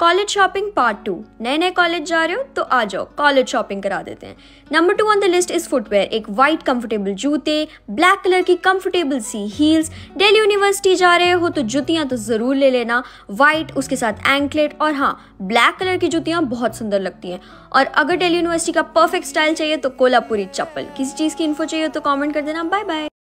College shopping part two नए नए college जा रहे हो तो आ जाओ। कॉलेज शॉपिंग करा देते हैं। Number two on the list is footwear एक वाइट कंफर्टेबल जूते ब्लैक कलर की कंफर्टेबल सी हील्स डेली यूनिवर्सिटी जा रहे हो तो जूतियाँ तो ज़रूर ले लेना। वाइट उसके साथ एंकलेट और हाँ ब्लैक कलर की जुतियाँ बहुत सुंदर लगती हैं। और अगर डेली यूनिवर्सिटी का परफेक्ट स्टाइल चाहिए तो कोल्हापुरी चप्पल। किसी चीज़ की इन्फो चाहिए तो कॉमेंट कर देना। Bye bye